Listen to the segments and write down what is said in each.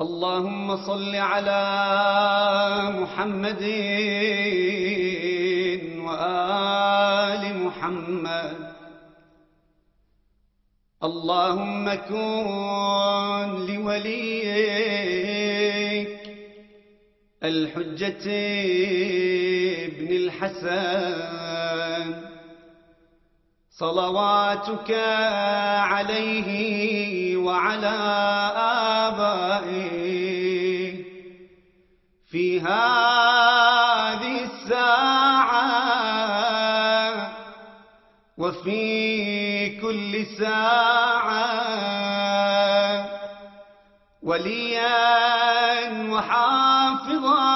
اللهم صل على محمد وآل محمد. اللهم كن لوليك. الحجة ابن الحسن. صلواتك عليه وعلى في هذه الساعة وفي كل ساعة وليا وحافظا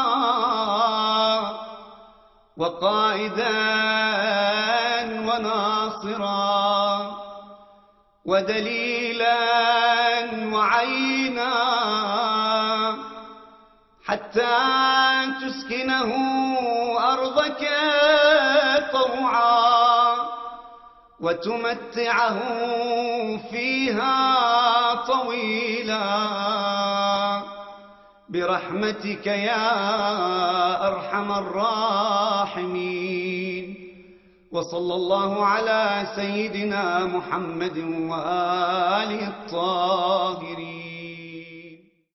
وقائدا وناصرا ودليلا وعينا حتى تسكنه أرضك طوعا وتمتعه فيها طويلا. برحمتك يا أرحم الراحمين. وصلى الله على سيدنا محمد وآله الطاهرين.